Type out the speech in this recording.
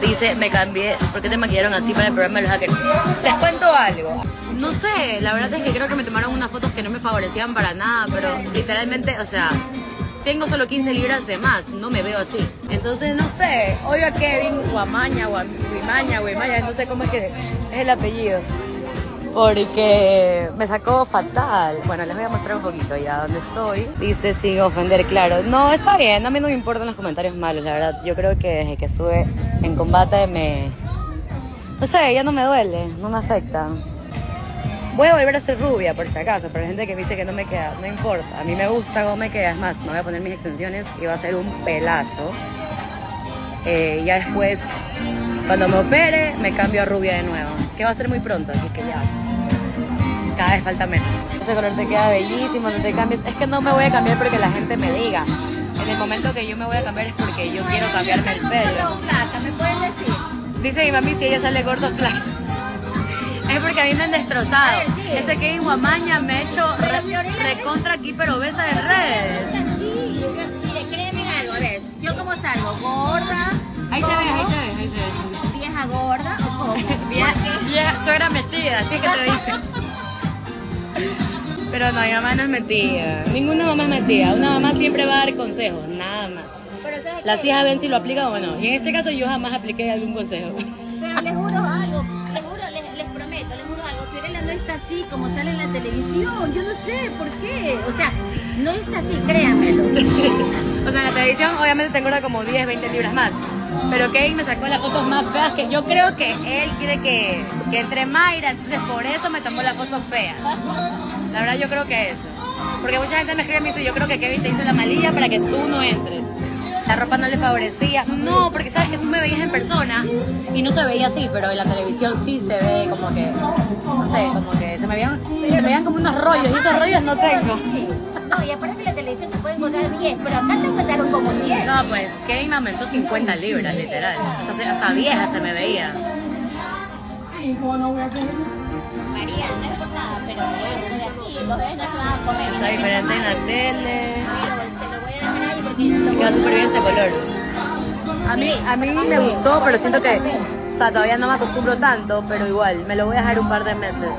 Dice, me cambié, ¿por qué te maquillaron así para el programa de los hackers? Les cuento algo. No sé, la verdad es que creo que me tomaron unas fotos que no me favorecían para nada, pero literalmente, o sea, tengo solo 15 libras de más, no me veo así. Entonces, no sé, odio a Kevin Guamaña, Guimaña, Guimaña, no sé cómo es que es el apellido. Porque me sacó fatal. Bueno, les voy a mostrar un poquito ya donde estoy. Dice sin ofender, claro. No, está bien, a mí no me importan los comentarios malos, la verdad. Yo creo que desde que estuve en combate me... No sé, ya no me duele, no me afecta. Voy a volver a ser rubia, por si acaso, pero hay gente que me dice que no me queda, no importa. A mí me gusta cómo me queda, es más, me voy a poner mis extensiones y va a ser un pelazo. Eh, ya después, cuando me opere, me cambio a rubia de nuevo, que va a ser muy pronto, así que ya. Cada vez falta menos. Ese color te queda bellísimo, no te cambies. Es que no me voy a cambiar porque la gente me diga. En el momento que yo me voy a cambiar es porque yo quiero cambiarme el pelo. ¿me puedes decir? Dice mi mami si ella sale gorda flaca. Es porque a mí me han destrozado. Este Kevin Guamaña me ha hecho recontra aquí, pero besa de redes. Mire, créeme algo, a ver, yo como salgo gorda. Ahí te ves, ahí te ves, ahí te ves. ¿Vieja gorda o cómo? Vieja, vieja, tú eras metida, así que te dice. Pero no, mi mamá no es metida. Ninguna mamá es metida. Una mamá siempre va a dar consejos, nada más. Pero Las hijas ven si lo aplican o no. Y en este caso yo jamás apliqué algún consejo. Así como sale en la televisión. Yo no sé por qué. O sea, no está así, créanmelo. o sea, en la televisión obviamente tengo ahora como 10, 20 libras más. Pero Kevin me sacó las fotos más feas que yo creo que él quiere que, entre Mayra, entonces por eso me tomó las fotos feas. La verdad yo creo que eso. Porque mucha gente me escribe y me dice, yo creo que Kevin te hizo la malilla para que tú no entres. La ropa no le favorecía. No, porque sabes que tú me veías en persona y no se veía así, pero en la televisión sí se ve como que, no sé, como que se me veían, se me veían como unos rollos y esos rollos no tengo. No, y aparte que la televisión te puede encontrar 10, pero acá te encontraron como 10. No, pues Kevin me aumentó 50 libras, literal. Hasta, hasta vieja se me veía. María, no es por nada, pero de aquí, los ves no se van a comer. Está diferente en la tele. Me queda súper bien este color. A mí, a mí me gustó, pero siento que, o sea, todavía no me acostumbro tanto, pero igual, me lo voy a dejar un par de meses.